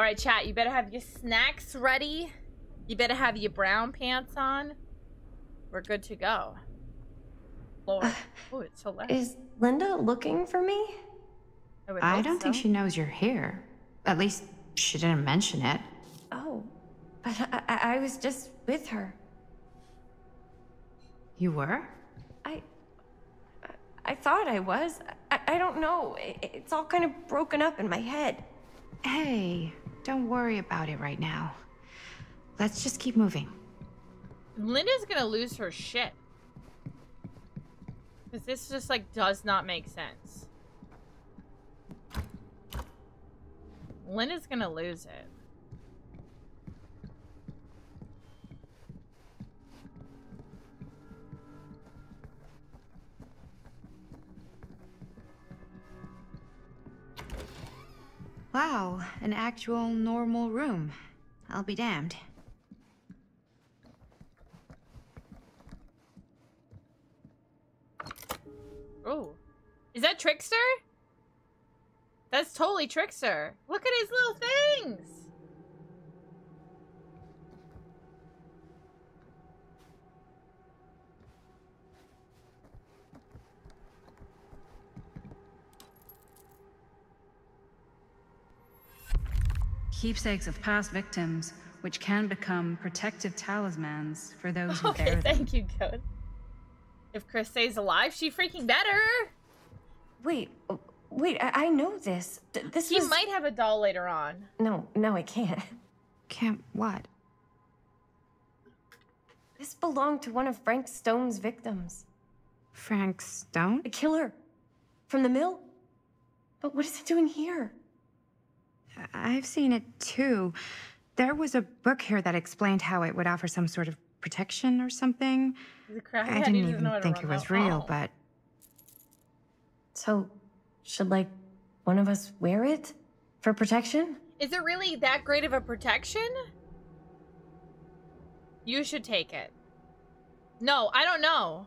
All right, chat. You better have your snacks ready. You better have your brown pants on. We're good to go. Lord. Uh, oh, it's so loud. Is Linda looking for me? I, I don't think she knows you're here. At least she didn't mention it. Oh, but I, I, I was just with her. You were? I, I thought I was. I, I don't know. I- It's all kind of broken up in my head. Hey, don't worry about it right now. Let's just keep moving. Linda's gonna lose her shit. Because this just, like, does not make sense. Linda's gonna lose it. Wow, an actual normal room. I'll be damned. Oh. Is that Trickster? That's totally Trickster. Look at his little things. Keepsakes of past victims, which can become protective talismans for those who Okay, bear them. thank you, Code. If Chris stays alive, she freaking better. Wait, oh, wait, I, I know this. Th- this He was... might have a doll later on. No, no, I can't. Can't what? This belonged to one of Frank Stone's victims. Frank Stone? The killer. From the mill? But what is it doing here? I've seen it too. There was a book here that explained how it would offer some sort of protection or something. He's I didn't even know think it was the- real, but So, should like one of us wear it for protection? Is it really that great of a protection? You should take it. No, I don't know.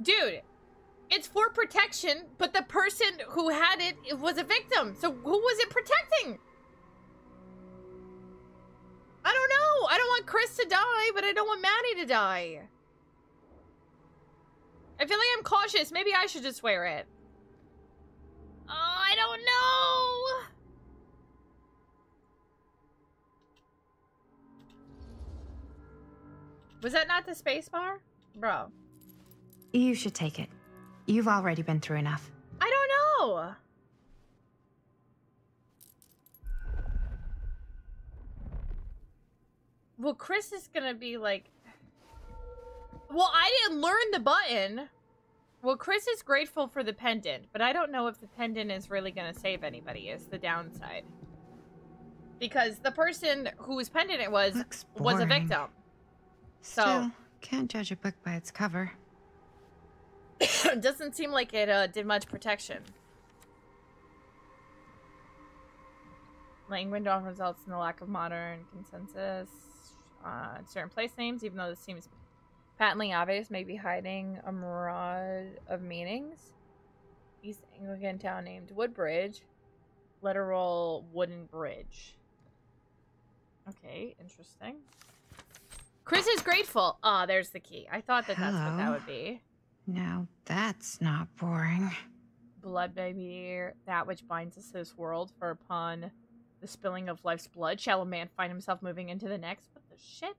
Dude, it's for protection, but the person who had it, it was a victim. So who was it protecting? I don't know. I don't want Chris to die, but I don't want Maddie to die. I feel like I'm cautious. Maybe I should just wear it. Oh, I don't know. Was that not the space bar? Bro, you should take it. You've already been through enough. I don't know. Well, Chris is gonna be like, well, I didn't learn the button. Well, Chris is grateful for the pendant, but I don't know if the pendant is really gonna save anybody. Is the downside because the person whose pendant it was was a victim. So Still, can't judge a book by its cover. It doesn't seem like it uh, did much protection. Language often results in the lack of modern consensus on certain place names, even though this seems patently obvious, may be hiding a mirage of meanings. East Anglian town named Woodbridge, literal wooden bridge. Okay, interesting. Chris is grateful. Ah, there's the key. I thought that that's what that would be. Now that's not boring. blood be that which binds us to this world, for upon the spilling of life's blood shall a man find himself moving into the next. What the shit?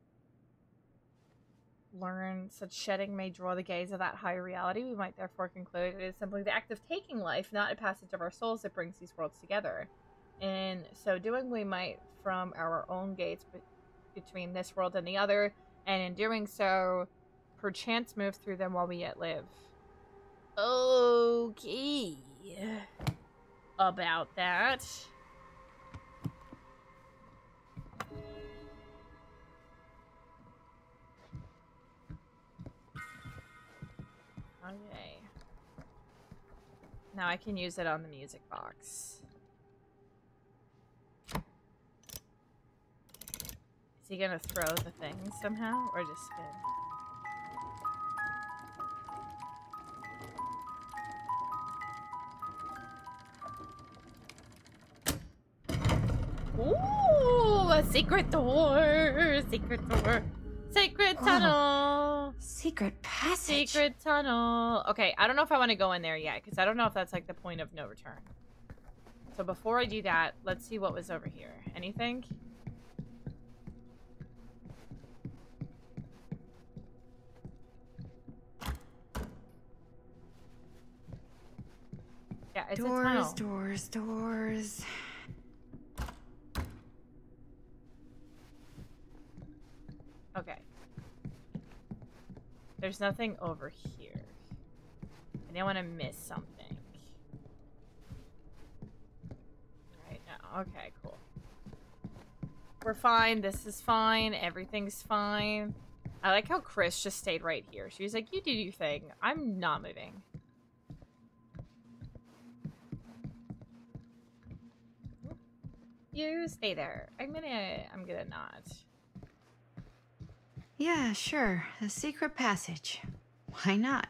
Learn such shedding may draw the gaze of that higher reality. We might therefore conclude it is simply the act of taking life, not a passage of our souls, that brings these worlds together. In so doing, we might, from our own gates be- between this world and the other, and in doing so, perchance move through them while we yet live. Okay. About that. Okay. Now I can use it on the music box. Is he gonna throw the thing somehow or just spin? Oh, secret door! Secret door! Secret Whoa. tunnel! Secret passage. Secret tunnel. Okay, I don't know if I want to go in there yet, because I don't know if that's like the point of no return. So before I do that, let's see what was over here. Anything? Yeah, it's a tunnel. doors, doors, doors. Okay. There's nothing over here. I didn't want to miss something. Right now. Okay, cool. We're fine. This is fine. Everything's fine. I like how Chris just stayed right here. She was like, you do your thing. I'm not moving. You stay there. I'm gonna I'm gonna not. Yeah, sure. A secret passage. Why not?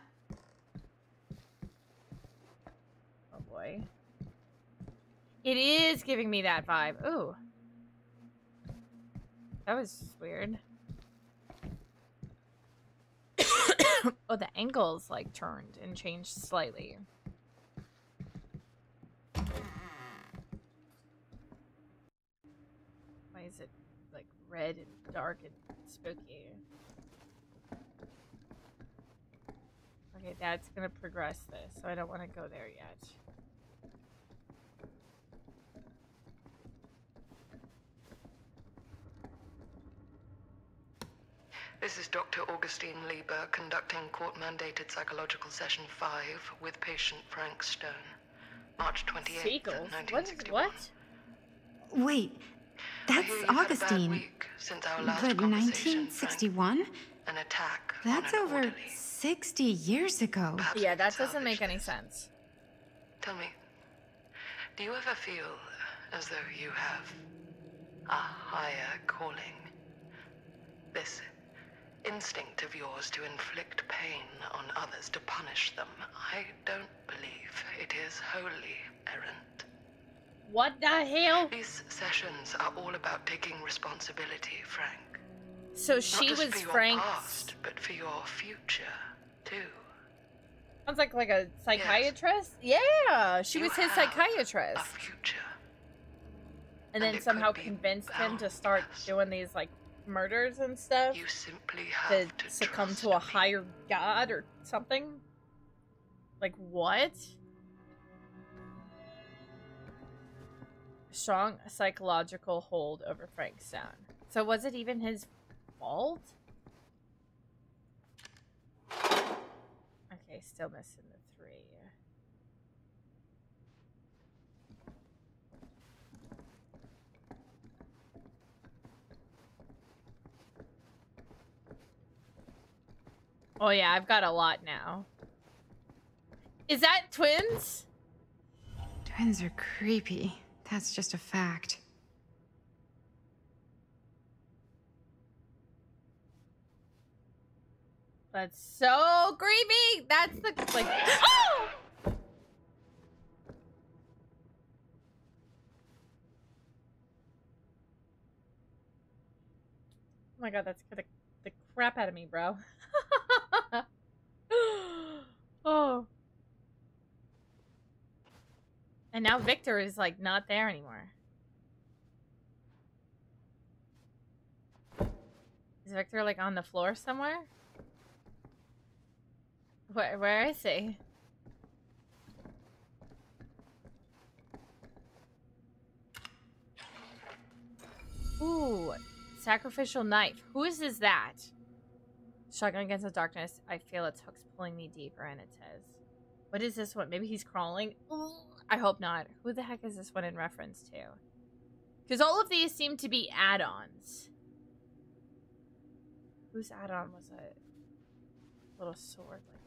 Oh boy. It is giving me that vibe. Ooh. That was weird. oh, the angles like turned and changed slightly. Why is it red and dark and spooky? Okay, that's gonna progress this, so I don't want to go there yet. This is Dr. Augustine Lieber conducting court mandated psychological session 5 with patient Frank Stone. March 28th, Seagulls? What is 1961. what? Wait, I that's hear you've had a bad Augustine. since our last But 1961? An attack. That's over orderly. 60 years ago. Perhaps Yeah, that doesn't make any sense. Tell me, do you ever feel as though you have a higher calling? This instinct of yours to inflict pain on others, to punish them, I don't believe it is wholly errant. What the hell? These sessions are all about taking responsibility, Frank. So Not she just was for Frank's. past, but for your future, too. Sounds like like a psychiatrist. Yeah, she You was his have A psychiatrist, future. and and then somehow convinced him to start doing these like murders and stuff You simply to have to, succumb to a higher god or something. Like what? Strong psychological hold over Frank Stone. So was it even his fault? Okay, still missing the three. Oh yeah, I've got a lot now. Is that twins? Twins are creepy. That's just a fact. That's so creepy. That's the like. Oh! Oh my god, that scared the, the crap out of me, bro. oh. And now Victor is like not there anymore. Is Victor like on the floor somewhere? Where where is he? Ooh, sacrificial knife. Whose is that? Shotgun against the darkness. I feel its hooks pulling me deeper, and it says, "What is this one? Maybe he's crawling." Ooh, I hope not. Who the heck is this one in reference to? Because all of these seem to be add-ons. Whose add-on was a little sword like?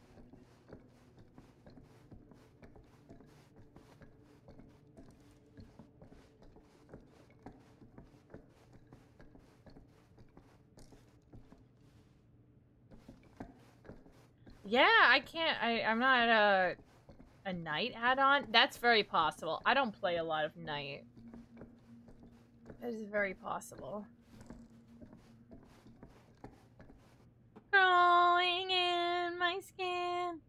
Yeah, I can't. I I'm not a a knight add-on. That's very possible. I don't play a lot of knight. That is very possible. Crawling in my skin.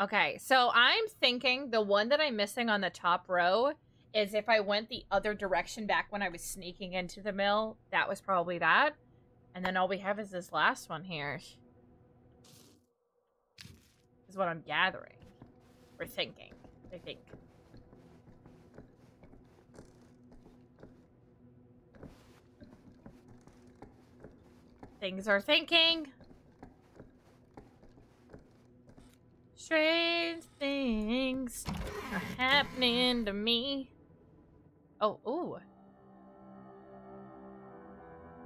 Okay, so I'm thinking the one that I'm missing on the top row is if I went the other direction back when I was sneaking into the mill, that was probably that. And then all we have is this last one here. Is what I'm gathering. Or thinking. I think. Things are thinking. Strange things are happening to me. Oh, ooh.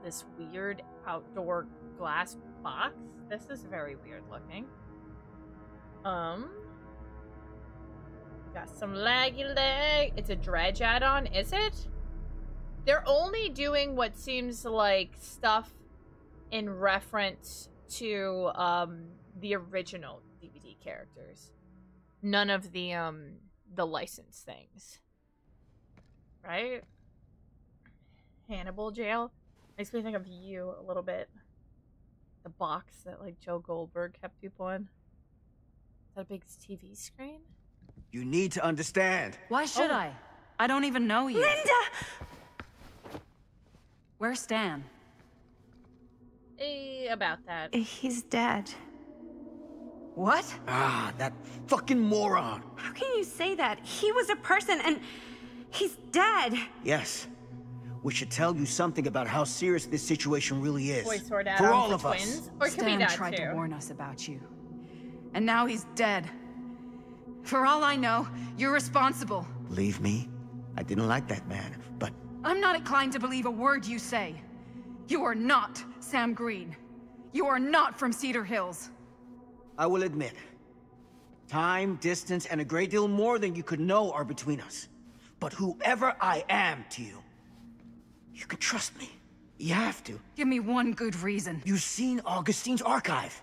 This weird outdoor glass box. This is very weird looking. Um. Got some laggy leg. It's a dredge add-on, is it? They're only doing what seems like stuff in reference to um the original DBD characters. None of the um the license things. Right? Hannibal jail makes me think of you a little bit. The box that like Joe Goldberg kept people in. Is that a big TV screen? You need to understand. Why should Oh. I? I don't even know you. Linda! Where's Stan? Eh, about that. He's dead. What? Ah, that fucking moron. How can you say that? He was a person and he's dead. Yes. We should tell you something about how serious this situation really is. Boy sword For all for of us. Or it could be Stan that tried too. to warn us about you. And now he's dead. For all I know, you're responsible. Believe me, I didn't like that man, but I'm not inclined to believe a word you say. You are not Sam Green. You are not from Cedar Hills. I will admit, time, distance, and a great deal more than you could know are between us. But whoever I am to you, you can trust me. You have to. Give me one good reason. You've seen Augustine's archive.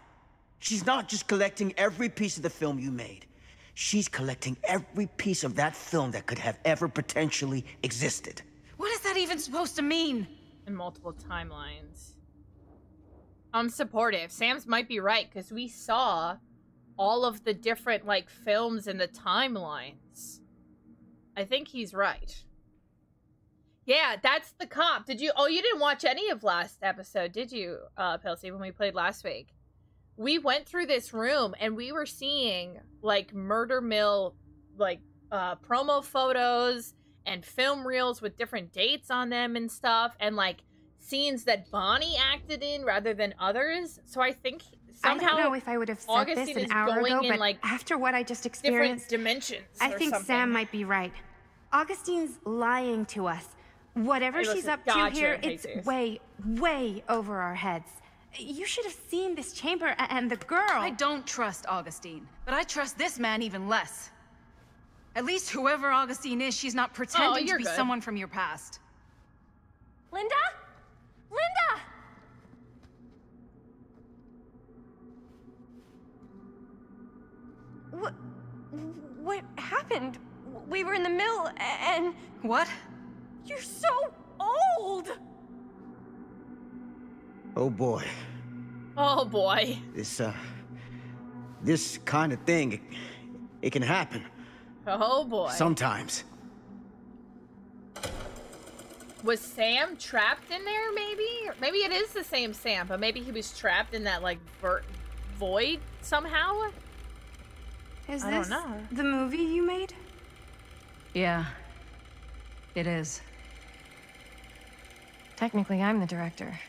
She's not just collecting every piece of the film you made. She's collecting every piece of that film that could have ever potentially existed. What is that even supposed to mean? in multiple timelines. I'm supportive. Sam's might be right because we saw all of the different like films in the timelines. I think he's right. Yeah, that's the cop. Did you? Oh, you didn't watch any of last episode, did you, uh, Pilsy? When we played last week, we went through this room and we were seeing like murder mill, like uh, promo photos and film reels with different dates on them and stuff, and like scenes that Bonnie acted in rather than others. So I think somehow I don't know if I would have said Augustine this an hour ago, in, but like, after what I just experienced, dimensions. I think something. Sam might be right. Augustine's lying to us. Whatever Hey, she's up to here, it's Jesus. way, way over our heads. You should have seen this chamber and the girl. I don't trust Augustine, but I trust this man even less. At least whoever Augustine is, she's not pretending oh, to be good. someone from your past. Linda? Linda! What? What happened? We were in the mill and What? you're so old! Oh boy, Oh boy. this, uh, this kind of thing, it, it can happen Oh boy. sometimes. Was Sam trapped in there? Maybe. Maybe it is the same Sam, but maybe he was trapped in that like ver- void somehow. Is I don't this know. the movie you made? Yeah. It is. Technically, I'm the director.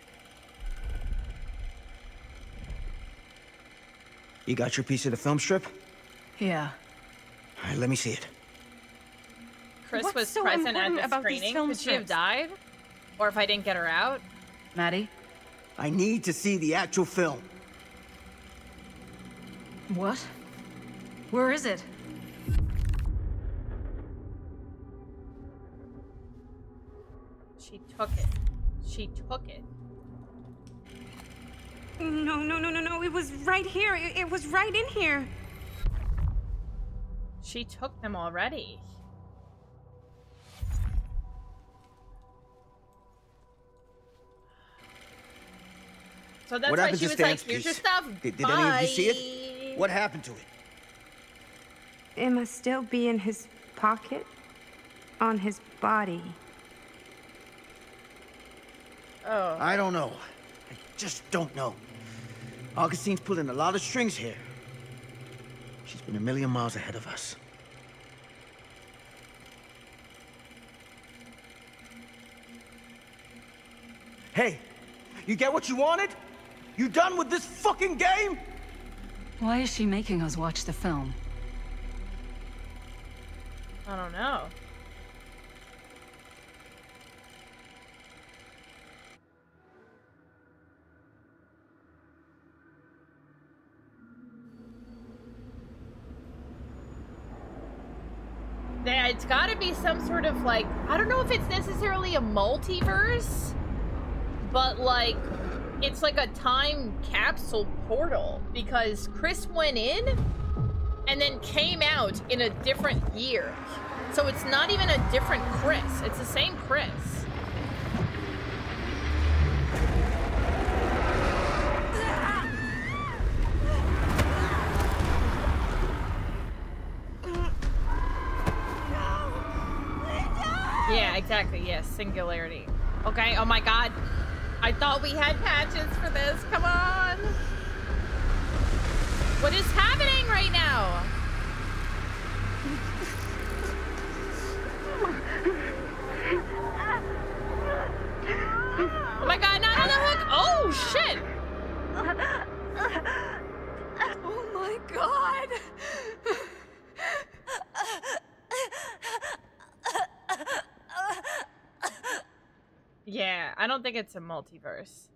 You got your piece of the film strip? Yeah. All right, let me see it. Chris What's was so present at important the about these screening. Could she have strips? died? Or if I didn't get her out? Maddie? I need to see the actual film. What? Where is it? She took it. She took it. No, no, no, no, no. It was right here. It, it was right in here. She took them already. So that's what why she was like, piece? here's your stuff. Did, did any of you see it? What happened to it? It must still be in his pocket, on his body. Oh. I don't know. I just don't know. Augustine's pulling a lot of strings here. She's been a million miles ahead of us. Hey, you get what you wanted? You done with this fucking game? Why is she making us watch the film? I don't know. Yeah, it's got to be some sort of like I don't know if it's necessarily a multiverse, but like it's like a time capsule portal because Chris went in and then came out in a different year. So it's not even a different Chris. It's the same Chris. Yeah, exactly. Yes, singularity. Okay, oh my god. I thought we had patches for this. Come on. What is happening right now? Think it's a multiverse.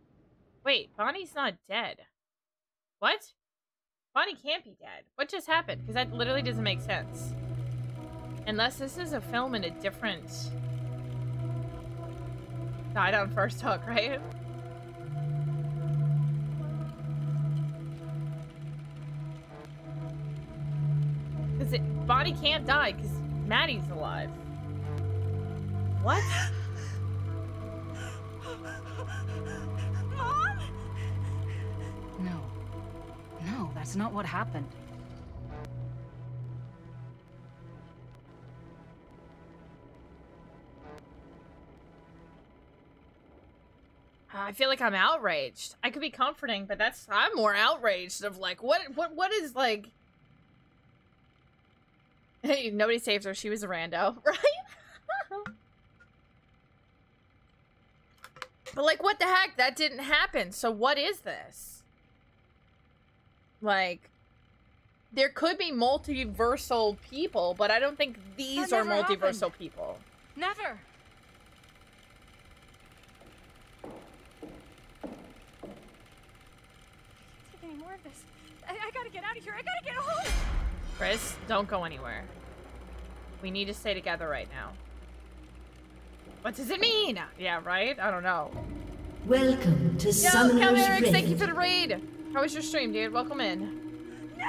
Wait, Bonnie's not dead. What? Bonnie can't be dead. What just happened? Because that literally doesn't make sense. Unless this is a film in a different... Died on first hook, right? Because Bonnie can't die because Maddie's alive. What? Mom? No. No, that's not what happened. I feel like I'm outraged. I could be comforting, but that's I'm more outraged of like what what what is like Hey, nobody saves her. She was a rando, right? But like what the heck? That didn't happen. So what is this? Like there could be multiversal people, but I don't think these are multiversal happened. people. Never. Any more of this. I, I gotta get out of here. I gotta get home. Chris, don't go anywhere. We need to stay together right now. What does it mean? Yeah, right? I don't know. Welcome to Yo, Summoner's Cal Eric, Rift. thank you for the raid. How was your stream, dude? Welcome in. No!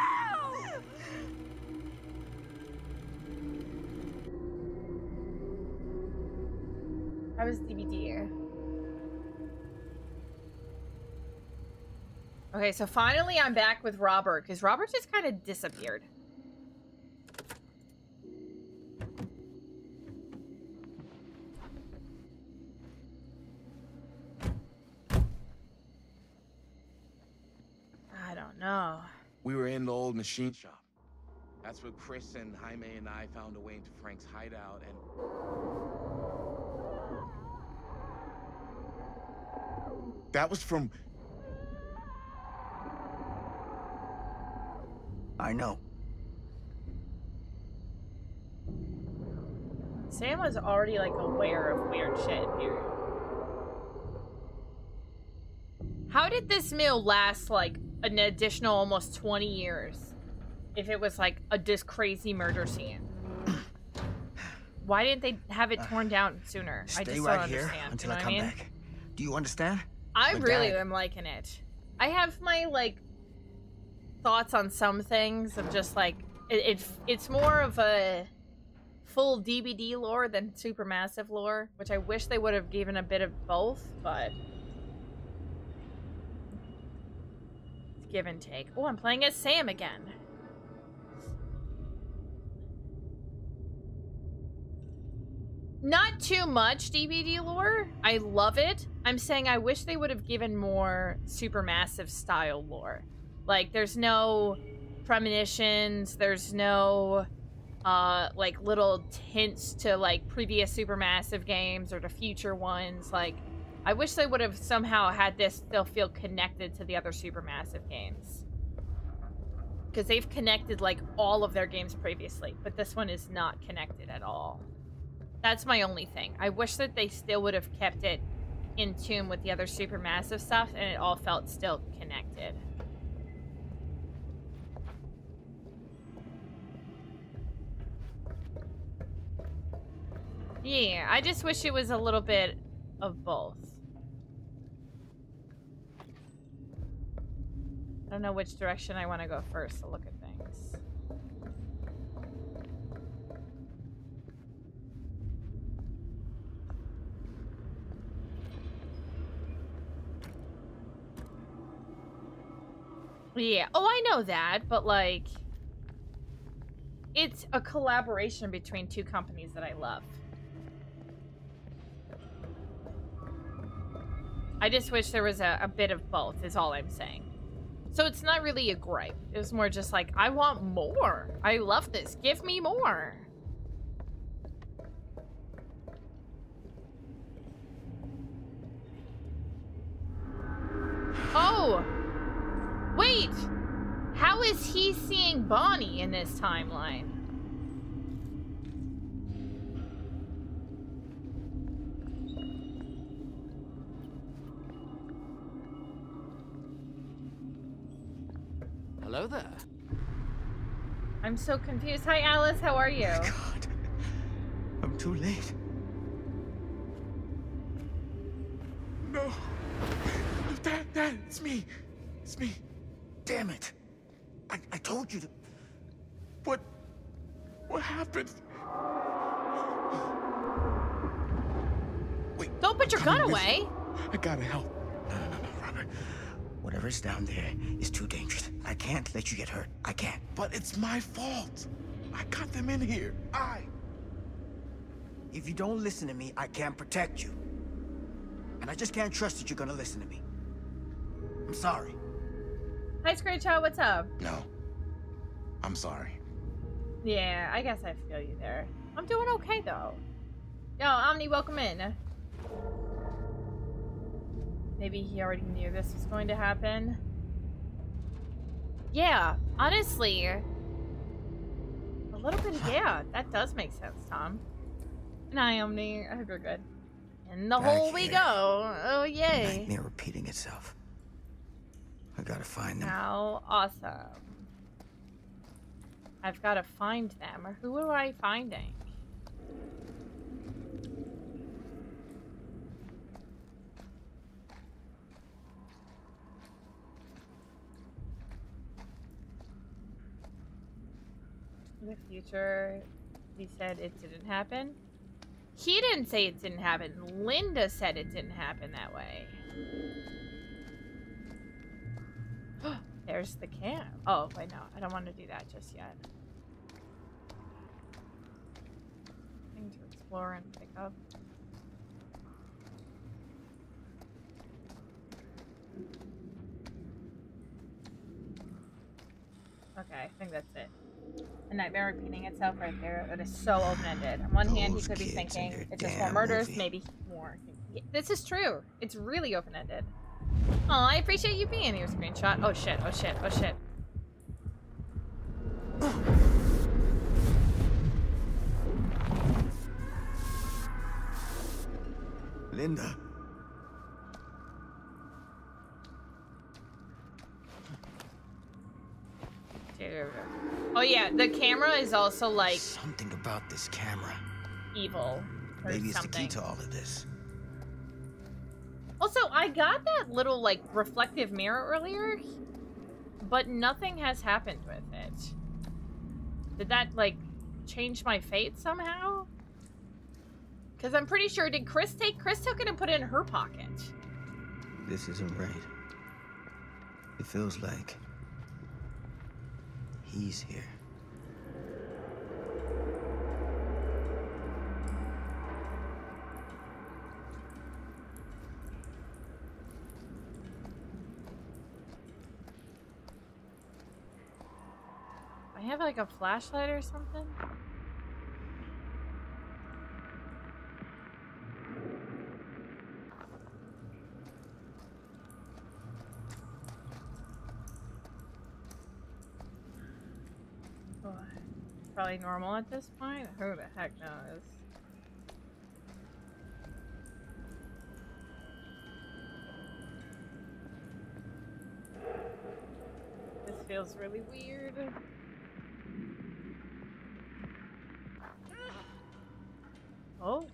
How was DBD? Okay, so finally I'm back with Robert, because Robert just kind of disappeared. I don't know. We were in the old machine shop. That's where Chris and Jaime and I found a way into Frank's hideout and. That was from. I know. Sam was already like aware of weird shit here. How did this meal last like an additional almost 20 years? If it was like a this crazy murder scene. Why didn't they have it torn down sooner? I Stay just right don't here until you know I come mean? back. Do you understand? I really Dad- am liking it. I have my like thoughts on some things of just like it, it it's more of a full DBD lore than supermassive lore, which I wish they would have given a bit of both, but give and take. Oh, I'm playing as Sam again. Not too much DBD lore. I love it. I'm saying I wish they would have given more supermassive style lore. Like, there's no premonitions, there's no uh like little hints to like previous supermassive games or to future ones like i wish they would have somehow had this still feel connected to the other supermassive games. Because they've connected like all of their games previously but this one is not connected at all. That's my only thing. I wish that they still would have kept it in tune with the other supermassive stuff and it all felt still connected. Yeah, I just wish it was a little bit of both. I don't know which direction I want to go first to look at things. Yeah. Oh, I know that, but like it's a collaboration between two companies that I love. I just wish there was a, a bit of both, is all I'm saying. So it's not really a gripe. It was more just like, I want more. I love this. Give me more. Oh! Wait! How is he seeing Bonnie in this timeline? Hello there. I'm so confused. Hi, Alice. How are you? God. I'm too late. No. Dad, Dad, it's me. It's me. Damn it. I, I told you to... What... What happened? Wait. Don't put your gun away. I gotta help. No, no, no, no, Robert. Whatever's down there is too dangerous. I can't let you get hurt. I can't. But it's my fault. I got them in here. I. If you don't listen to me, I can't protect you. And I just can't trust that you're gonna listen to me. I'm sorry. Hi, Screenshot. What's up? No. I'm sorry. Yeah, I guess I feel you there. I'm doing okay, though. Yo, Omni, welcome in. Maybe he already knew this was going to happen. Yeah, honestly. A little bit, yeah, that does make sense, Tom. And I, Omni, I hope you're good. In the Back hole we here. go. Oh, yay. Nightmare repeating itself. I gotta find them. How awesome. I've got to find them. Or who am I finding? The future, he said it didn't happen. He didn't say it didn't happen. Linda said it didn't happen that way. There's the cam. Oh, wait, no. I don't want to do that just yet. Thing to explore and pick up. Okay, I think that's it. A nightmare repeating itself right there. It is so open-ended. On one hand, he could be thinking it's just more murders, movie. maybe more. This is true. It's really open-ended. Oh, I appreciate you being here, screenshot. Oh shit, oh shit, oh shit. Is also like Something about this camera. evil Maybe it's something. the key to all of this. Also, I got that little like reflective mirror earlier, but nothing has happened with it. Did that like change my fate somehow? Because I'm pretty sure did Chris take Chris took it and put it in her pocket. This isn't right. It feels like he's here. I have like a flashlight or something. Probably normal at this point. Who the heck knows? This feels really weird. Oh.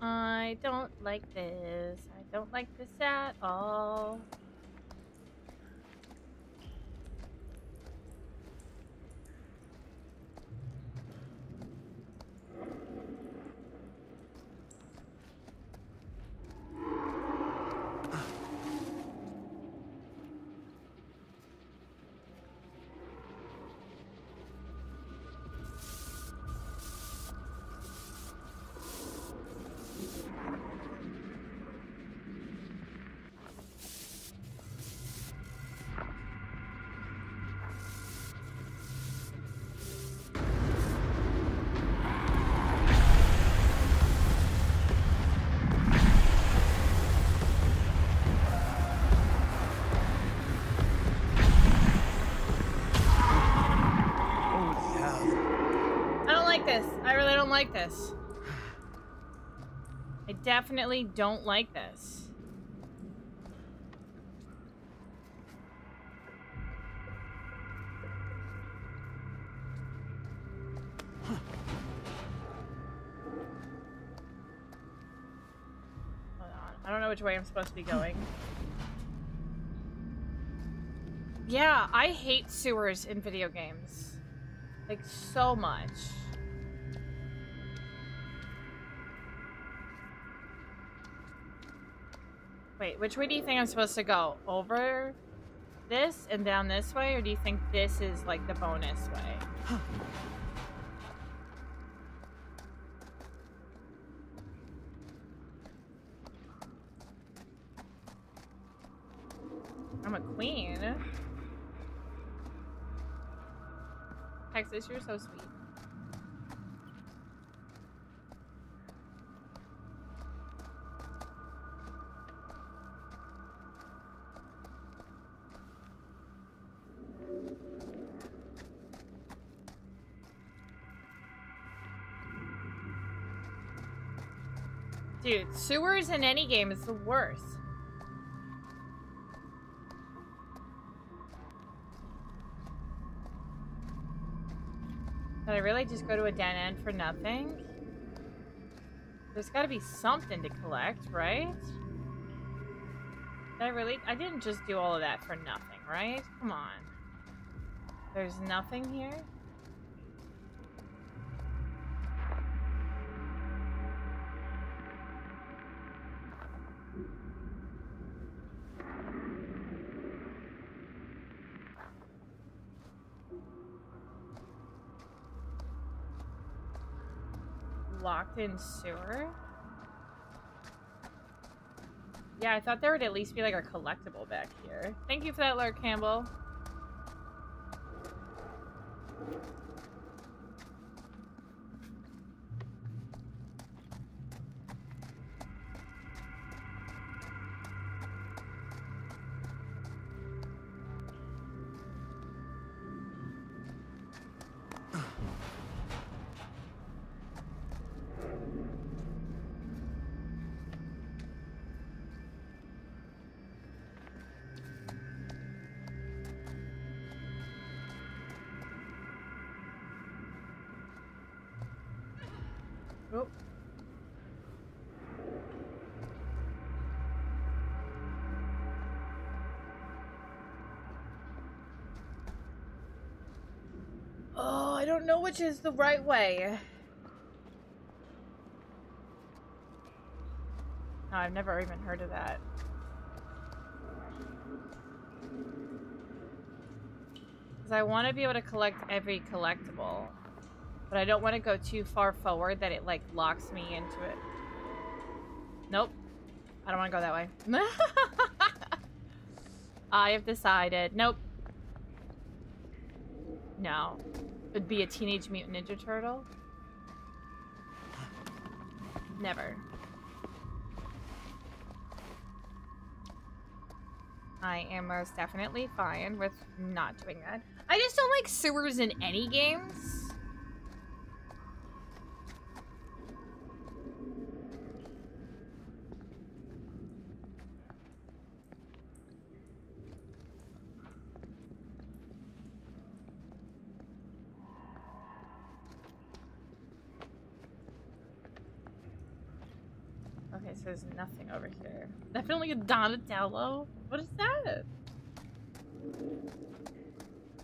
I don't like this. I don't like this at all. Like this. I definitely don't like this. I don't know which way I'm supposed to be going. Yeah, I hate sewers in video games. Like, so much. Wait, which way do you think I'm supposed to go? Over this and down this way? Or do you think this is, like, the bonus way? I'm a queen. Texas, you're so sweet. Dude, sewers in any game is the worst. Did I really just go to a dead end for nothing? There's got to be something to collect, right? Did I really? I didn't just do all of that for nothing, right? Come on. There's nothing here? In sewer? Yeah, I thought there would at least be like a collectible back here. Thank you for that, Lord Campbell. Which is the right way. Oh, I've never even heard of that. Because I want to be able to collect every collectible. But I don't want to go too far forward that it, like, locks me into it. Nope. I don't want to go that way. I have decided. Nope. No. It'd be a Teenage Mutant Ninja Turtle? Never. I am most definitely fine with not doing that. I just don't like sewers in any games. There's nothing over here. Definitely a Donatello. What is that?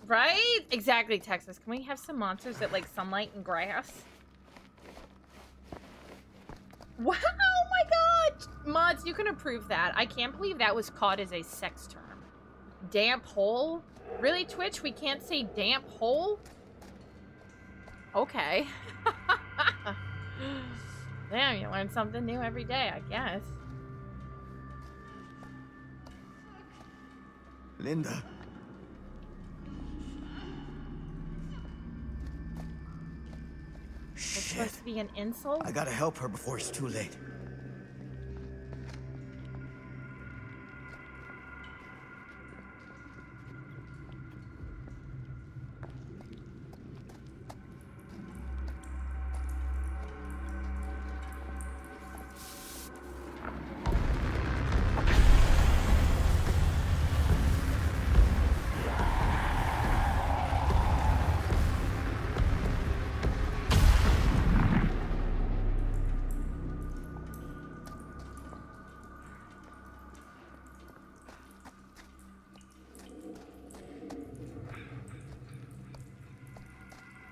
Right? Exactly, Texas. Can we have some monsters that like sunlight and grass? Wow, oh my god! Mods, you can approve that. I can't believe that was caught as a sex term. Damp hole? Really, Twitch? We can't say damp hole? Okay. Damn, you learn something new every day, I guess. Linda. It's supposed to be an insult? I gotta help her before it's too late.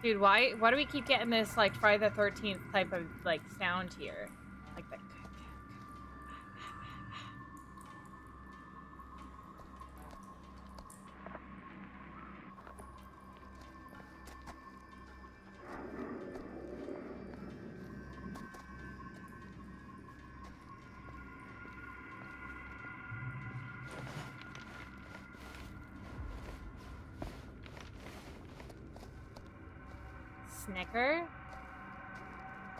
Dude, why why do we keep getting this like Friday the thirteenth type of like sound here? Snicker?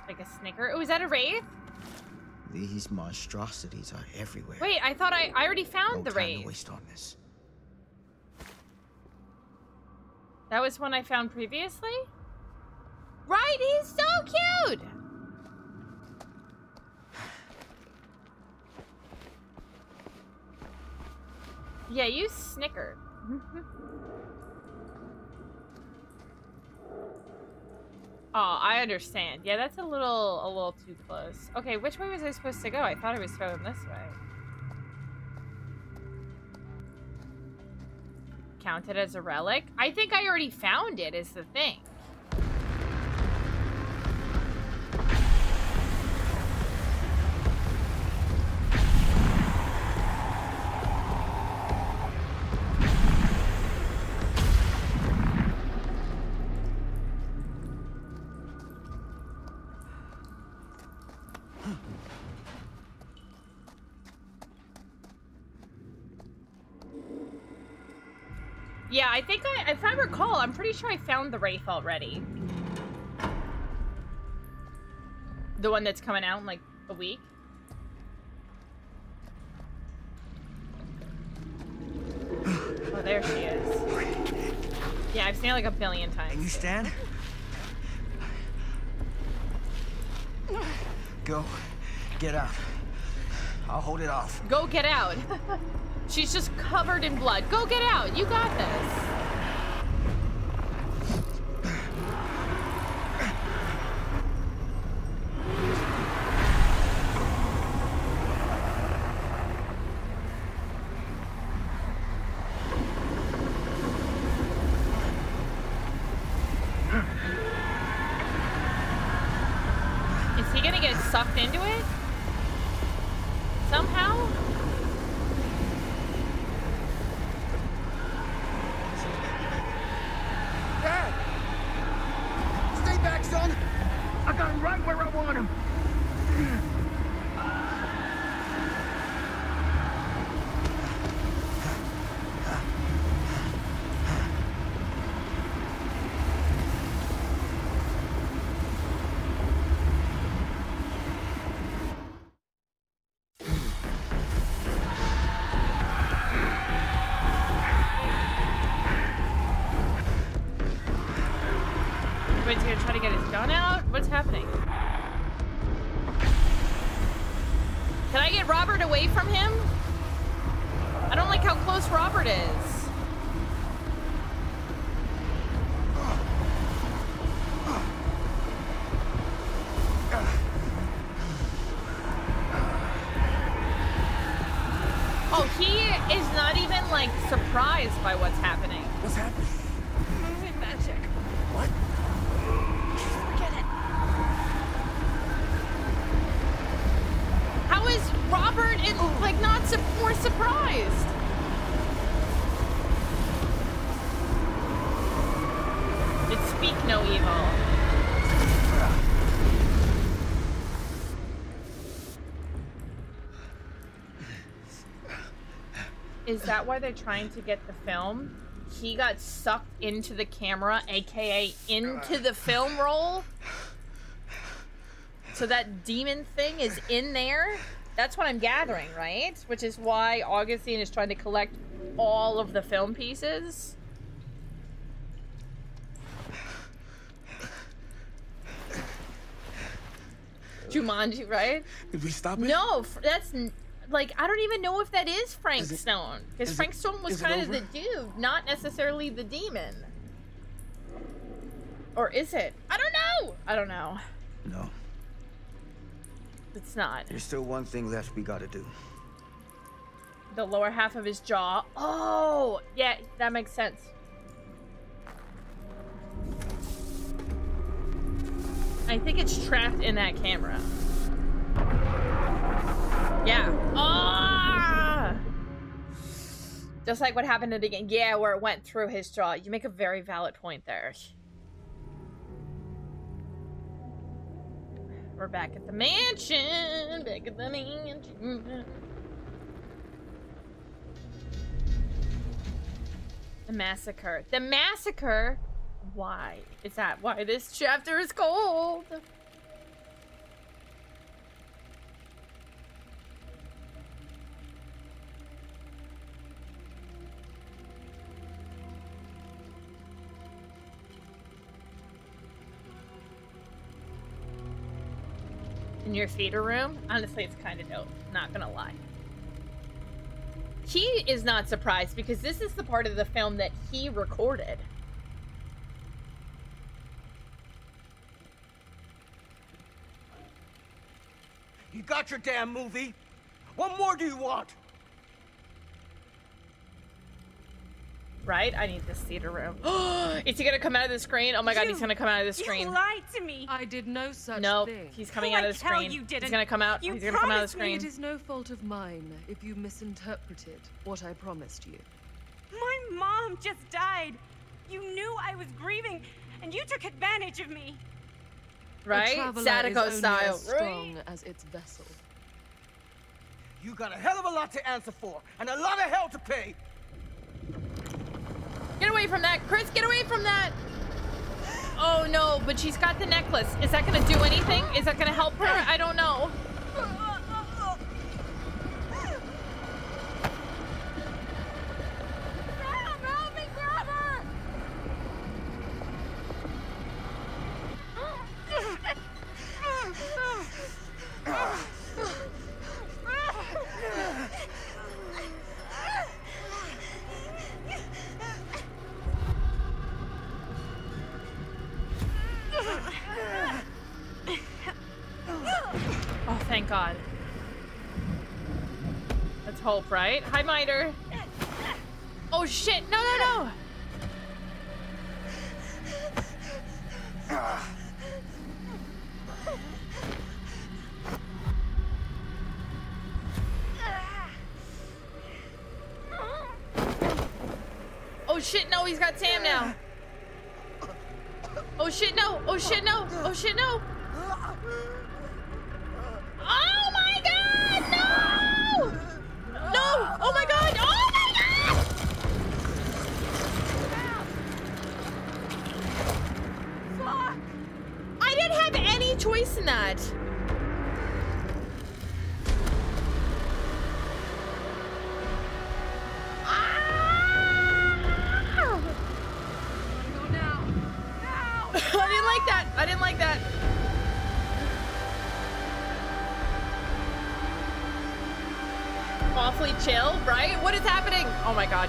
Like a snicker? Oh, is that a wraith? These monstrosities are everywhere. Wait, I thought I, I already found no the wraith. to waste on this. That was one I found previously? Right, he's so cute! Yeah, you snickered. oh, I understand. Yeah, that's a little a little too close. Okay, which way was I supposed to go? I thought I was going this way. Counted as a relic? I think I already found it, is the thing. I if I recall, I'm pretty sure I found the Wraith already. The one that's coming out in like a week. Oh, there she is. Yeah, I've seen it like a billion times. Can you stand? Go. Get out. I'll hold it off. Go get out. She's just covered in blood. Go get out. You got this. Sucked into it? That why they're trying to get the film? He got sucked into the camera, aka into the film roll. So that demon thing is in there? That's what I'm gathering, right? Which is why Augustine is trying to collect all of the film pieces. Jumanji, right? Did we stop it? No, that's like I don't even know if that is Frank Is it- Stone because is it- Frank Stone was kind of the dude, not necessarily the demon. Or is it? I don't know. I don't know. No. It's not. There's still one thing left we gotta do. The lower half of his jaw. Oh, yeah, that makes sense. I think it's trapped in that camera. Yeah. Ah! Just like what happened at the again. Yeah, where it went through his jaw. You make a very valid point there. We're back at the mansion. Back at the mansion. The massacre. The massacre? Why? Is that why this chapter is called? In your theater room? Honestly, it's kind of dope. Not gonna lie. He is not surprised because this is the part of the film that he recorded. You got your damn movie. What more do you want? Right? I need this theater room. is he gonna come out of the screen? Oh my god, he's gonna come out of the screen. You lied to me. I did no such No, thing. he's coming Oh, out of the screen. you He's didn't. gonna come out. You he's gonna come out of the promised me screen. It is no fault of mine if you misinterpreted what I promised you. My mom just died. You knew I was grieving, and you took advantage of me. A Right? traveler Sadako is only style. as strong as its vessel. You got a hell of a lot to answer for, and a lot of hell to pay. Get away from that, Chris! Get away from that! Oh no, but she's got the necklace. Is that gonna do anything? Is that gonna help her? I don't know. Hope, right? Hi, Miter. Oh shit! No, no, no!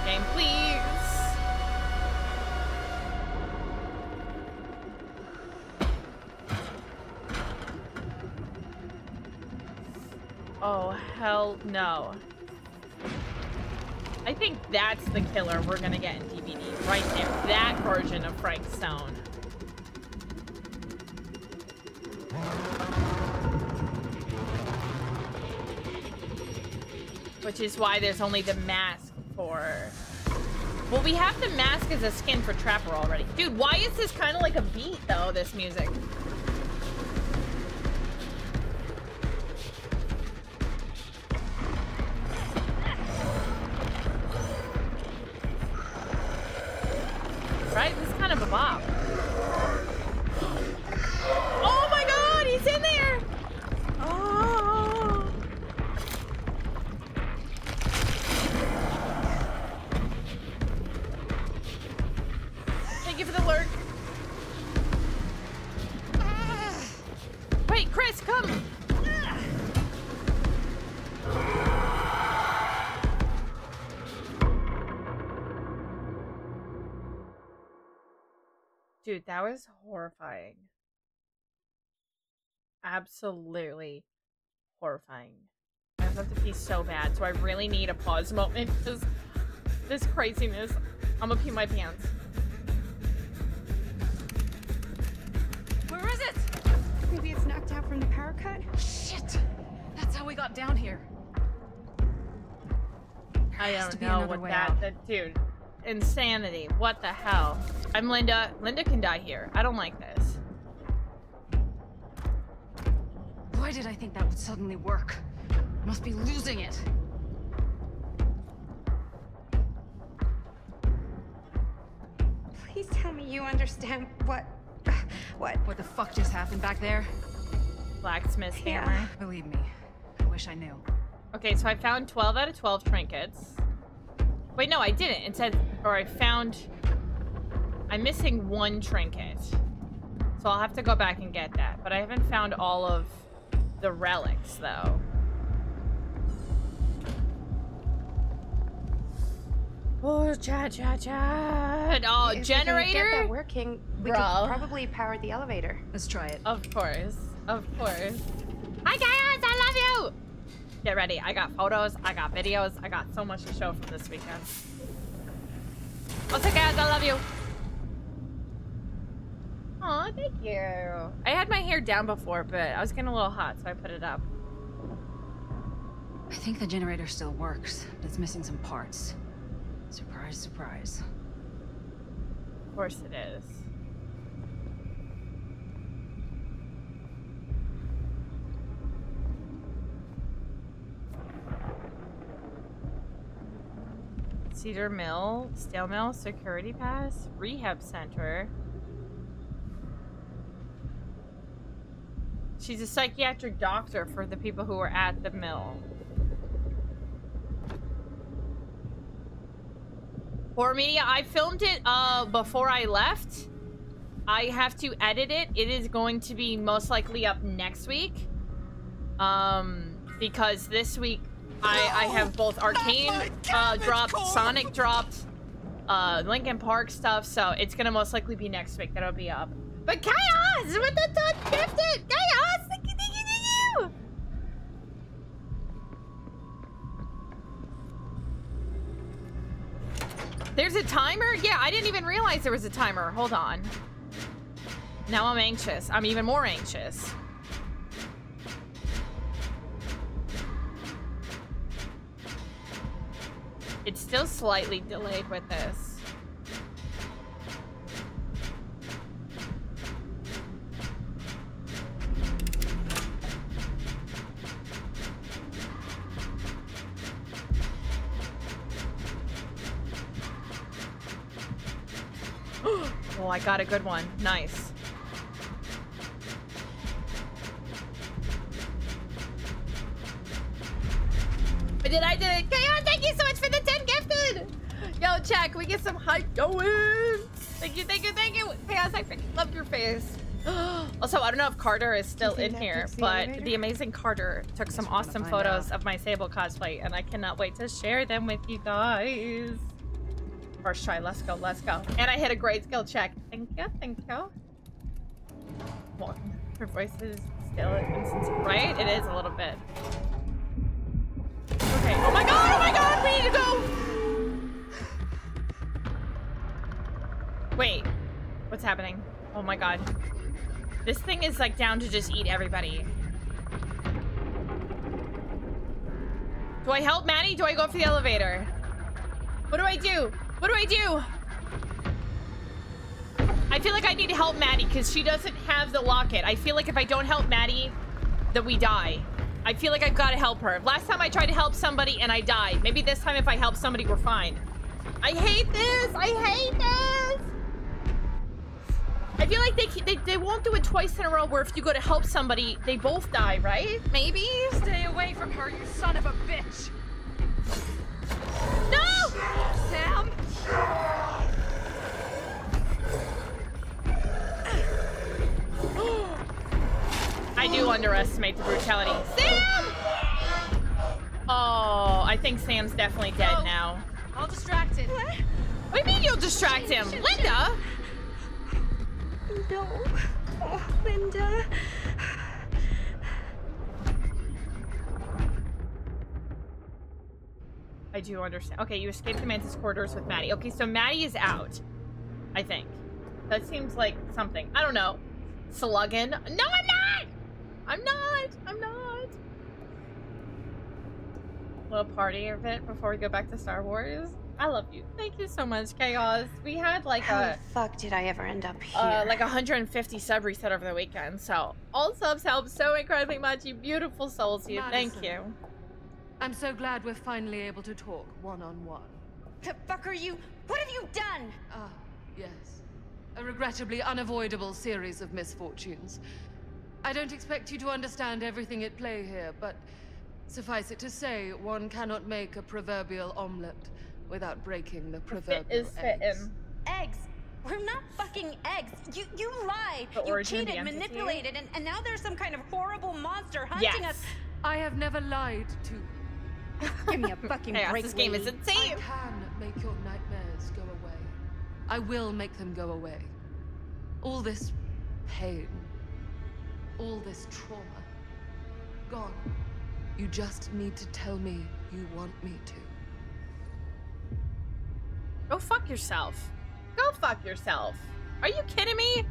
Game, please. Oh, hell no. I think that's the killer we're gonna get in DBD right there. That version of Frank Stone. Which is why there's only the mask we have the mask as a skin for Trapper already. Dude, why is this kind of like a beat, though, this music? That was horrifying. Absolutely horrifying. I have to pee so bad, so I really need a pause moment because this craziness. I'm gonna pee my pants. Where is it? Maybe it's knocked out from the power cut? Shit! That's how we got down here. I has to don't be know another what way that, out. that dude. Insanity. What the hell? I'm Linda. Linda can die here. I don't like this. Why did I think that would suddenly work? Must be losing it. Please tell me you understand what. what. What the fuck just happened back there? Blacksmith Yeah. hammer. Believe me, I wish I knew. Okay, so I found 12 out of 12 trinkets. Wait, no, I didn't. It said, or I found, I'm missing one trinket. So I'll have to go back and get that. But I haven't found all of the relics, though. Oh, chat, chat, chat. Oh, If we can generator? get that working, we Bro. could probably power the elevator. Let's try it. Of course. Of course. Hi, guys! I love you! Get ready. I got photos. I got videos. I got so much to show from this weekend. Also, guys, I love you. Aw, thank you. I had my hair down before, but I was getting a little hot, so I put it up. I think the generator still works, but it's missing some parts. Surprise, surprise. Of course it is. Cedar Mill, Steel Mill, Security Pass, Rehab Center. She's a psychiatric doctor for the people who are at the mill. Horror Media, I filmed it uh, before I left. I have to edit it. It is going to be most likely up next week. Um, because this week I, I have both Arcane uh, dropped, Sonic dropped, uh, Linkin Park stuff, so it's gonna most likely be next week that'll be up. But Chaos with the gifted! Chaos! Thank you, thank you, thank you! There's a timer? Yeah, I didn't even realize there was a timer. Hold on. Now I'm anxious. I'm even more anxious. It's still slightly delayed with this. Got a good one. Nice. I did, I did it. Kayon, thank you so much for the 10 gifted. Yo, check. We get some hype going. Thank you, thank you, thank you. Chaos, I freaking love your face. also, I don't know if Carter is still in here, but the amazing Carter took some awesome photos of my Sable cosplay, and I cannot wait to share them with you guys. First try, let's go, let's go. And I hit a great skill check. Thank you, thank you. Well, her voice is still right? It is a little bit. Okay. Oh my god! Oh my god! We need to go. Wait. What's happening? Oh my god. This thing is like down to just eat everybody. Do I help Maddie? Do I go for the elevator? What do I do? What do I do? I feel like I need to help Maddie because she doesn't have the locket. I feel like if I don't help Maddie, that we die. I feel like I've got to help her. Last time I tried to help somebody and I died. Maybe this time if I help somebody, we're fine. I hate this. I hate this. I feel like they, they they won't do it twice in a row where if you go to help somebody, they both die, right? Maybe? Stay away from her, you son of a bitch! No! I do underestimate the brutality. Sam! Oh, I think Sam's definitely dead Oh. now. I'll distract it. What do you mean you'll distract him? Linda? No. Oh, Linda. I do understand. Okay, you escaped the Mantis corridors with Maddie. Okay, so Maddie is out. I think. That seems like something. I don't know. Slugging. No, I'm not! I'm not! I'm not! Little party of it before we go back to Star Wars. I love you. Thank you so much, Chaos. We had like How a the fuck did I ever end up here? uh, like 150 sub reset over the weekend. So all subs help so incredibly much. You beautiful souls, you. Thank you. I'm so glad we're finally able to talk one on one. The fuck are you? What have you done? Ah, yes. A regrettably unavoidable series of misfortunes. I don't expect you to understand everything at play here, but suffice it to say, one cannot make a proverbial omelette without breaking the Fit proverbial is eggs. fitting. Eggs. We're not fucking eggs. You you lied. The you origin of the cheated, manipulated, and, and now there's some kind of horrible monster hunting Yes. us. I have never lied to you. Give me a fucking Chaos, break. this game is Lee. I insane. can make your nightmares go away. I will make them go away. All this pain, all this trauma, gone. You just need to tell me you want me to. Go fuck yourself. Go fuck yourself. Are you kidding me?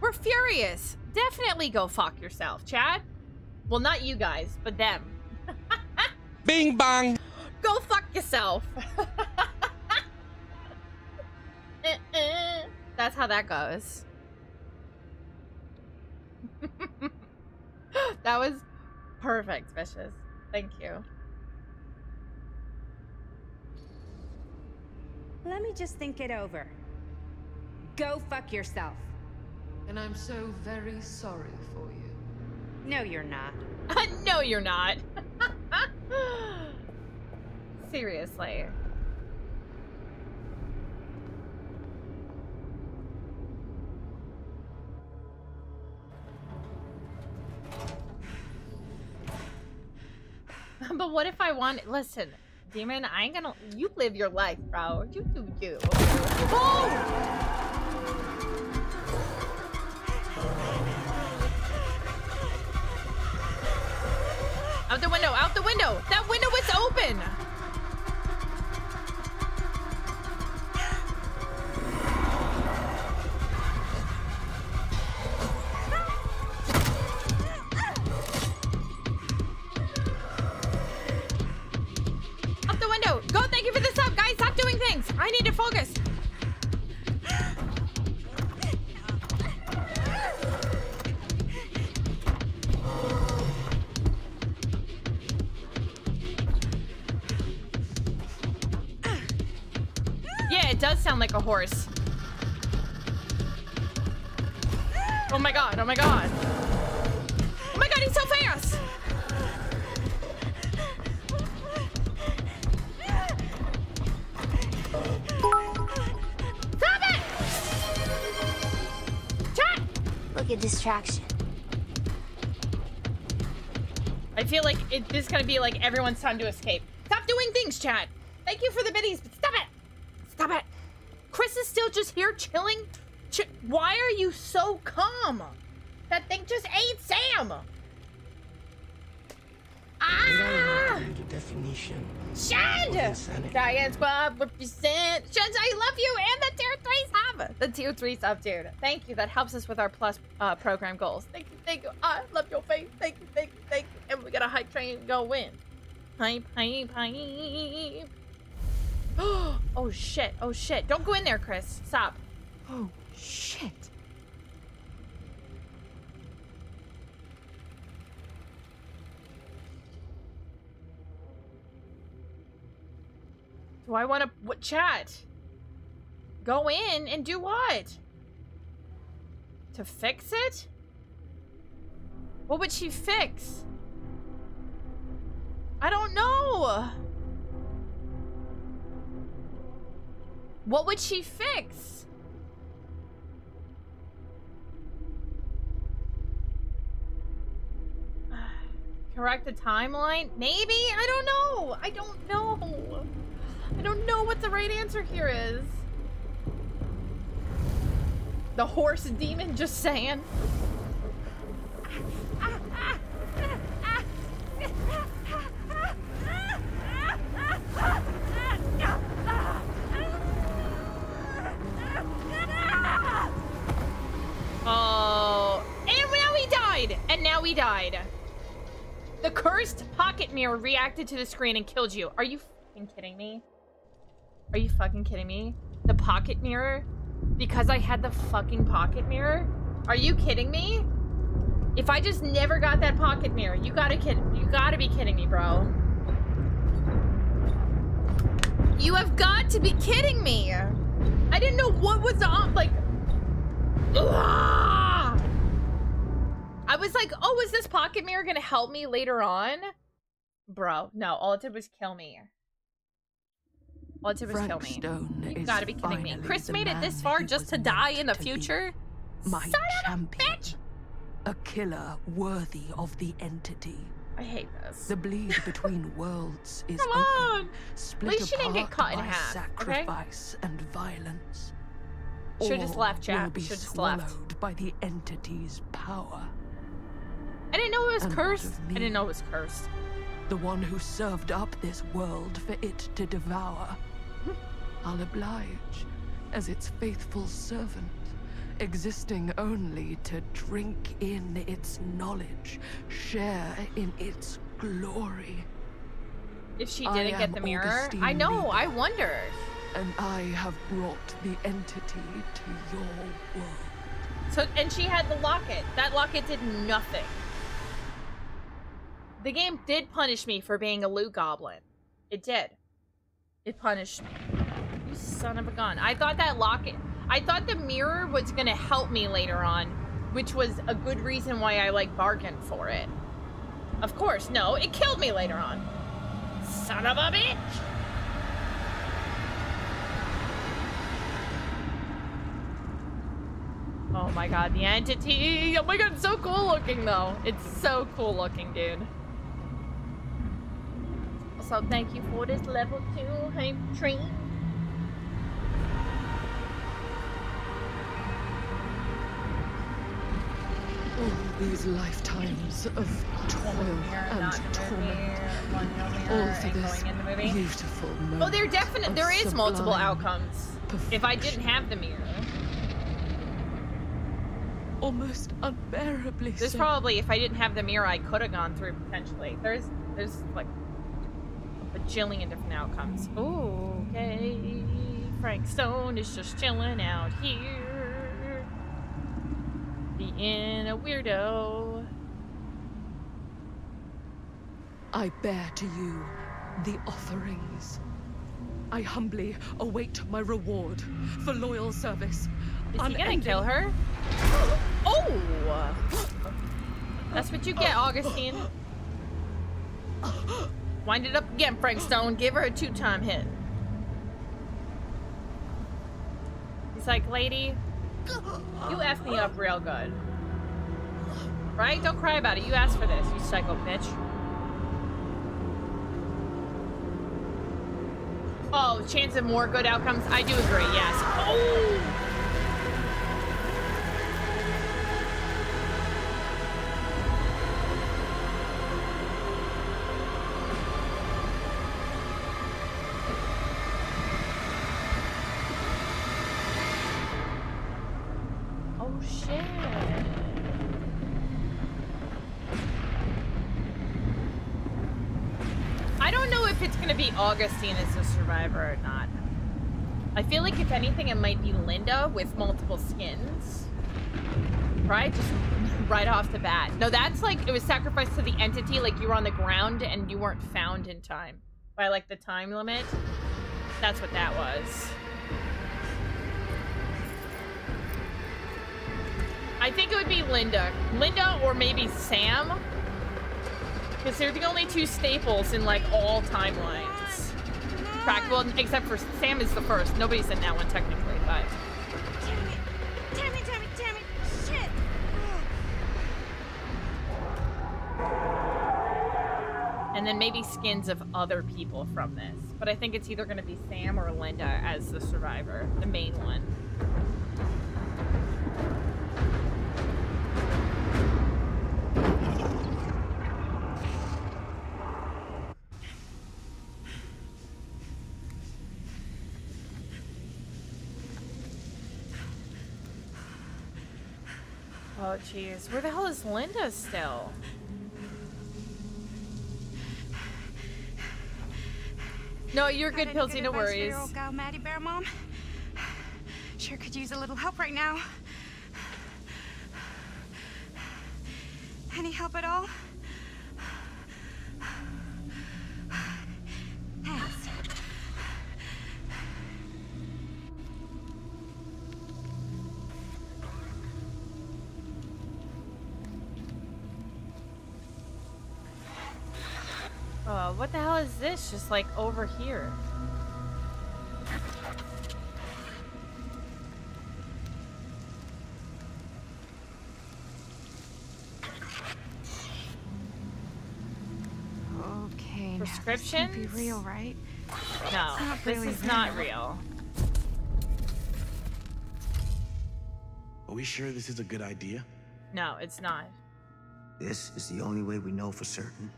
We're furious. Definitely go fuck yourself, Chad. Well, not you guys, but them. Bing bong. Go fuck yourself. Uh-uh. That's how that goes. that was perfect, Vicious. Thank you. Let me just think it over. Go fuck yourself. And I'm so very sorry for you. No, you're not. no, you're not. Seriously. but what if I want? Listen, demon, I ain't gonna. You live your life, bro. You do you. Oh! Out the window! Out the window! That window is open! does sound like a horse. Oh my god, oh my god. Oh my god, he's so fast! Stop it! Chat! Look at distraction. I feel like it, this is gonna be like everyone's time to escape. Stop doing things, Chad. Thank you for the biddies, here chilling. Ch Why are you so calm? That thing just ate Sam. Ah! Definition. Insanity. Dragon Squad represent. Shad, I love you and the tier three sub. The tier three sub, dude. Thank you. That helps us with our plus uh, program goals. Thank you, thank you. I love your face. Thank you, thank you, thank you. And we got a hype train go win. Hype, hype, hype. oh shit! Oh shit! Don't go in there, Chris. Stop. Oh, shit. Do I want to what chat? Go in and do what? To fix it? What would she fix? I don't know. What would she fix? Correct the timeline? Maybe? I don't know. I don't know. I don't know what the right answer here is. The horse demon just saying. Oh, and now he died. And now he died. The cursed pocket mirror reacted to the screen and killed you. Are you fucking kidding me? Are you fucking kidding me? The pocket mirror? Because I had the fucking pocket mirror? Are you kidding me? If I just never got that pocket mirror, you gotta kid you gotta be kidding me, bro. You have got to be kidding me. I didn't know what was on like Ugh! I was like, oh, is this pocket mirror gonna help me later on? Bro, no, all it did was kill me. All it did was Frank kill me. Stone You gotta be kidding me. Chris made it this far just to die in the future? My Son of a bitch! A killer worthy of the entity. I hate this. The bleed between worlds is Come open, on! split least she didn't get cut in half, okay? sacrifice and violence. Should've just All left, chat. Will be Should've just left. by the entity's power. I didn't know it was And cursed. I didn't know it was cursed. The one who served up this world for it to devour. I'll oblige as its faithful servant, existing only to drink in its knowledge, share in its glory. If she didn't get the mirror, Augustine I know. I wonder. And I have brought the entity to your world. So, and she had the locket. That locket did nothing. The game did punish me for being a loot goblin. It did. It punished me. You son of a gun. I thought that locket. I thought the mirror was gonna help me later on, which was a good reason why I like bargained for it. Of course, no, it killed me later on. Son of a bitch! Oh my god, the entity! Oh my god, it's so cool looking though. It's so cool looking, dude. So thank you for this level 2 hype train. All these lifetimes of toil and torment. All for this in the movie. beautiful moment. Oh, there definitely there is multiple outcomes. If I didn't have the mirror, Almost unbearably there's so. probably if I didn't have the mirror, I could have gone through potentially. There's there's like a bajillion different outcomes. Ooh, okay. Frank Stone is just chilling out here, being a weirdo. I bear to you the offerings. I humbly await my reward for loyal service. Is he gonna kill her? Oh! That's what you get, Augustine. Wind it up again, Frank Stone. Give her a two-time hit. He's like, lady, you asked me up real good. Right? Don't cry about it. You asked for this, you psycho bitch. Oh, chance of more good outcomes? I do agree, yes. Oh Augustine is a survivor or not. I feel like if anything it might be Linda with multiple skins. Right? Just right off the bat. No, that's like it was sacrificed to the entity, like you were on the ground and you weren't found in time. By like the time limit. That's what that was. I think it would be Linda. Linda or maybe Sam. Because they're the only two staples in like all timelines. Track well, except for Sam is the first. Nobody's in that one technically, but Damn it, damn it, damn it! Shit! and then maybe skins of other people from this. But I think it's either going to be Sam or Linda as the survivor, the main one. Jeez. Where the hell is Linda still? No, you're good, Pilsy. No worries. old gal Maddie Bear Mom? Sure could use a little help right now. Any help at all? Is this? Just like over here. Okay, now this can't be real, right? No, It's not this really is not real. real. Are we sure this is a good idea? No, it's not. This is the only way we know for certain.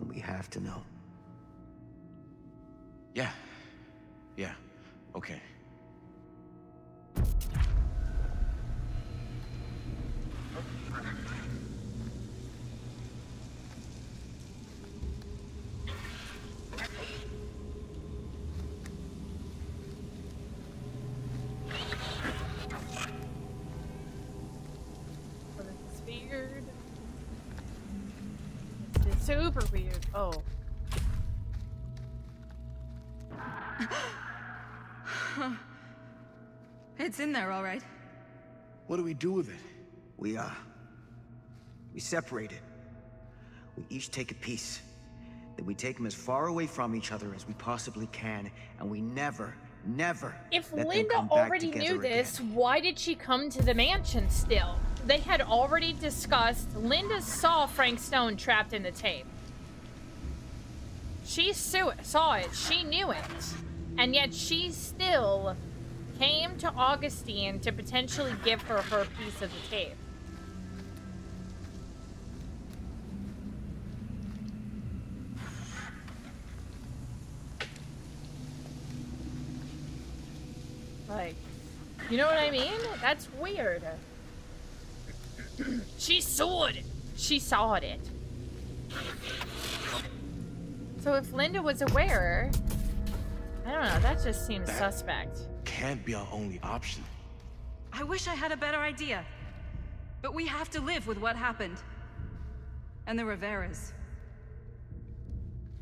And we have to know. Yeah. Yeah. Okay. It's in there, all right. What do we do with it? We, uh... We separate it. We each take a piece. Then we take them as far away from each other as we possibly can, and we never, never If let them Linda come back already knew this, again. why did she come to the mansion still? They had already discussed. Linda saw Frank Stone trapped in the tape. She saw it, saw it. She knew it. And yet she still came to Augustine to potentially give her her piece of the tape. Like, you know what I mean? That's weird. she saw it. She saw it. So if Linda was aware, I don't know. That just seems suspect. Can't be our only option. I wish I had a better idea. But we have to live with what happened. And the Riveras.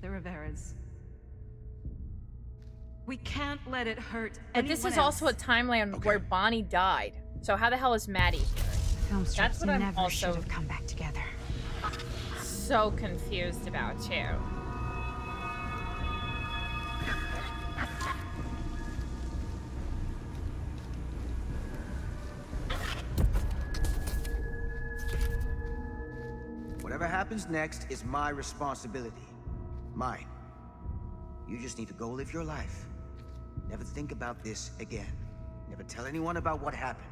The Riveras. We can't let it hurt But this is anyone also a else. timeline where Bonnie died. So how the hell is Maddie here? Film That's what I'm never also- should have come back together. So confused about too. Whatever happens next is my responsibility. Mine. You just need to go live your life. Never think about this again. Never tell anyone about what happened.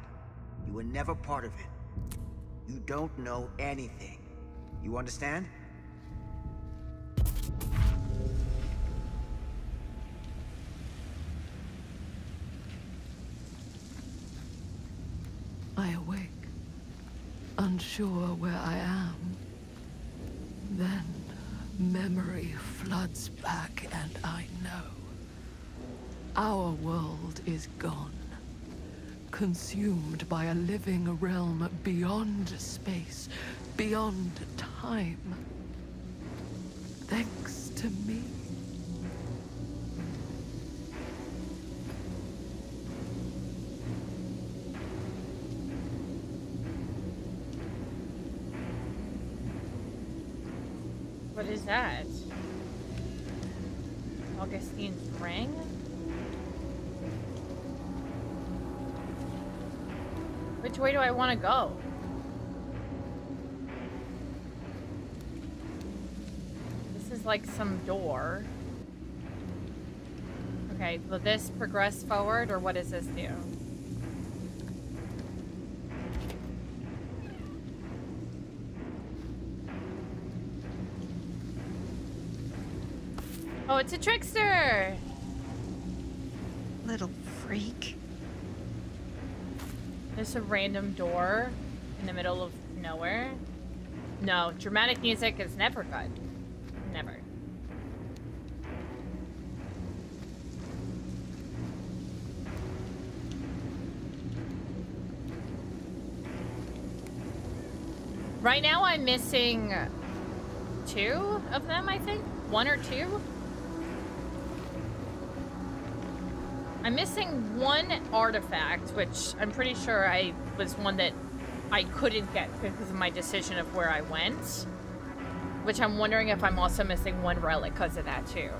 You were never part of it. You don't know anything. You understand? I awake, unsure where I am. Then memory floods back, and I know. Our world is gone, consumed by a living realm beyond space, beyond time. Thanks to me. That? Augustine's ring? Which way do I want to go? This is like some door. Okay, will this progress forward or what does this do? Oh, it's a trickster! Little freak. There's a random door in the middle of nowhere. No, dramatic music is never good. Never. Right now I'm missing two of them, I think. One or two. I'm missing one artifact, which I'm pretty sure I was one that I couldn't get because of my decision of where I went. Which I'm wondering if I'm also missing one relic because of that too.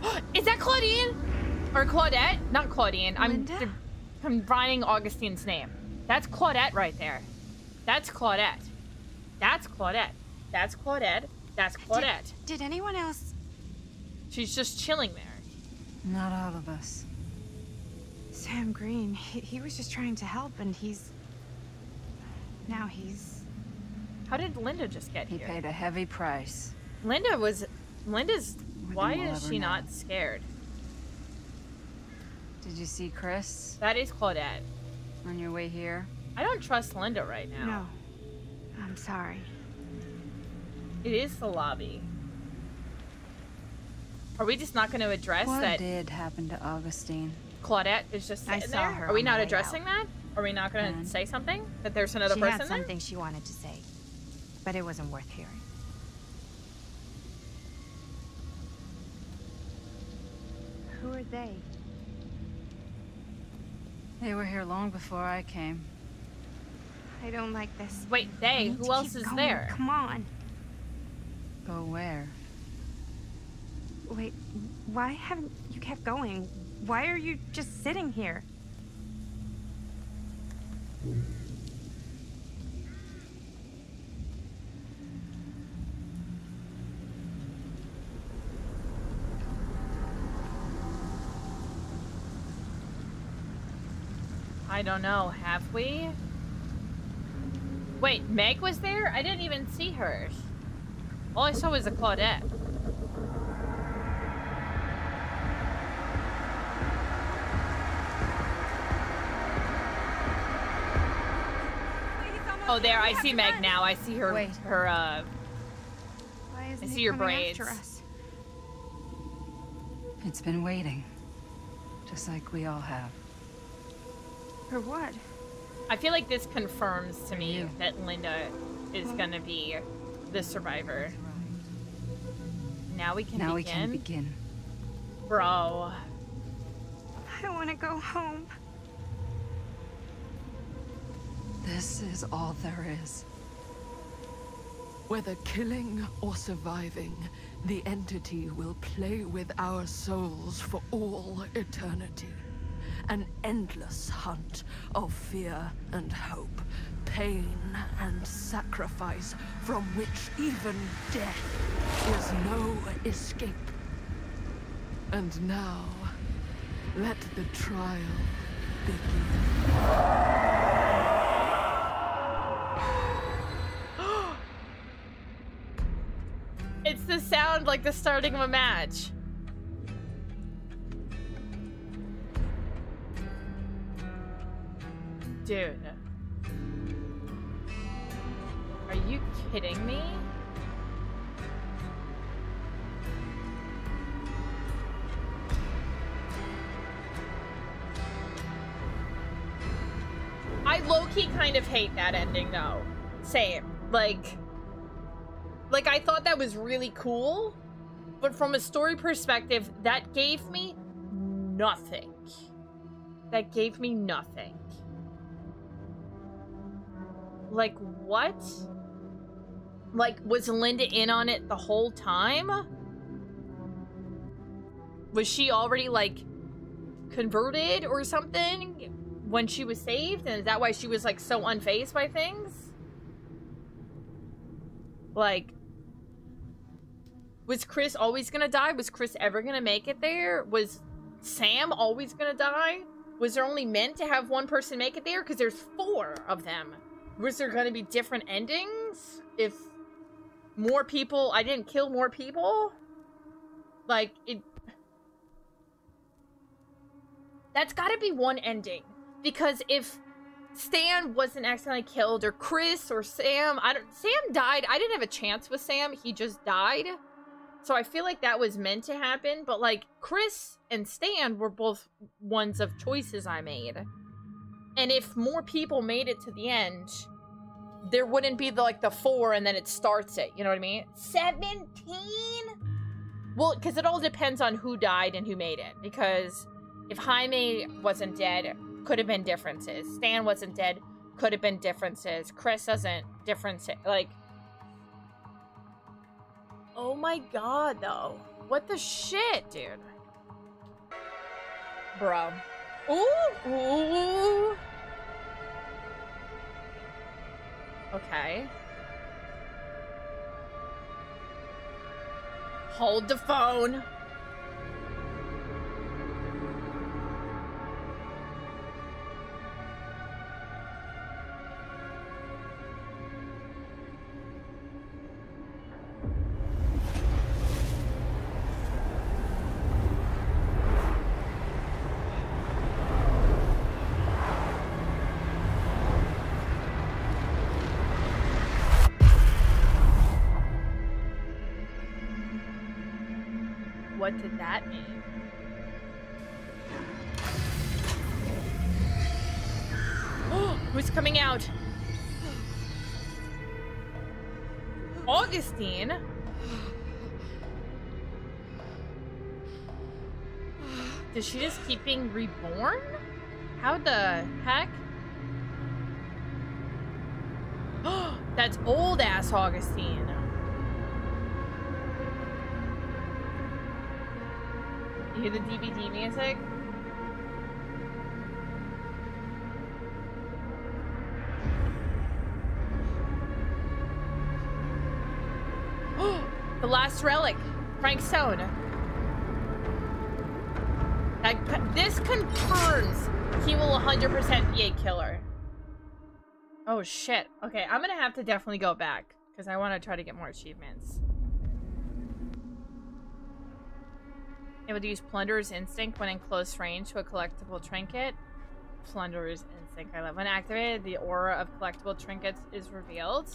Is that Claudine? Or Claudette? Not Claudine. I'm combining Augustine's name. That's Claudette right there. That's Claudette. That's Claudette. That's Claudette. That's Claudette. Did, did anyone else? She's just chilling there. Not all of us. Sam Green. He, he was just trying to help, and he's. Now he's. How did Linda just get He here? He paid a heavy price. Linda was. Linda's. than Why we'll is she know. not scared? Did you see Chris That is Claudette. on your way here? I don't trust Linda right now. No. I'm sorry. It is the lobby. Are we just not going to address What that did happen to Augustine? Claudette is just sitting I sitting saw there? her Are we not the way addressing that? Are we not going to say something? That there's another she person had there? something she wanted to say, but it wasn't worth hearing. Who are they? They were here long before I came. I don't like this. Wait, they? Who else is going. there? Come on. Go where? Wait, why haven't you kept going? Why are you just sitting here? I don't know. Have we? Wait, Meg was there? I didn't even see her. All I saw was a Claudette. Oh, there. I see Meg now. I see her. Wait. Her. Uh. Why isn't see he your coming after braids. us? It's been waiting. Just like we all have. For what? I feel like this confirms to me you. that Linda is gonna be the survivor. Now we can now we can begin. Bro. I want to go home. This is all there is. Whether killing or surviving, the entity will play with our souls for all eternity. An endless hunt of fear and hope, pain and sacrifice, from which even death is no escape. And now, let the trial it's like the starting of a match. Dude. Are you kidding me? I low-key kind of hate that ending though. Same. Like like I thought that was really cool, but from a story perspective, that gave me nothing. That gave me nothing. Like what? Like was Linda in on it the whole time? Was she already like converted or something? when she was saved? And is that why she was like so unfazed by things? Like, was Chris always gonna die? Was Chris ever gonna make it there? Was Sam always gonna die? Was there only meant to have one person make it there? Because there's four of them. Was there gonna be different endings? If more people, I didn't kill more people? Like, it... That's gotta be one ending. Because if Stan wasn't accidentally killed, or Chris, or Sam, I don't. Sam died. I didn't have a chance with Sam. He just died. So I feel like that was meant to happen. But like Chris and Stan were both ones of choices I made. And if more people made it to the end, there wouldn't be the, like the four and then it starts it. You know what I mean? 17? Well, because it all depends on who died and who made it. Because if Jaime wasn't dead, could have been differences. Stan wasn't dead, could have been differences. Chris doesn't differences. Like, oh my god, though. What the shit, dude? Bro. Ooh, ooh. Okay. Hold the phone. What did that mean? Oh, who's coming out? Augustine? Does she just keep being reborn? How the heck? That's old ass Augustine. Hear the DBD music? the last relic, Frank Stone. That, this confirms he will 100% be a killer. Oh shit. Okay, I'm gonna have to definitely go back because I want to try to get more achievements. Able to use Plunderer's Instinct when in close range to a collectible trinket. Plunderer's Instinct, I love. When activated, the aura of collectible trinkets is revealed.